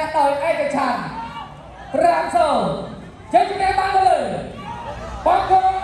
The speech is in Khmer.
ឈ្នះដោយឯកច្ឆន្ទ5-0ជ័យជំនះបានទៅលើបង្គោល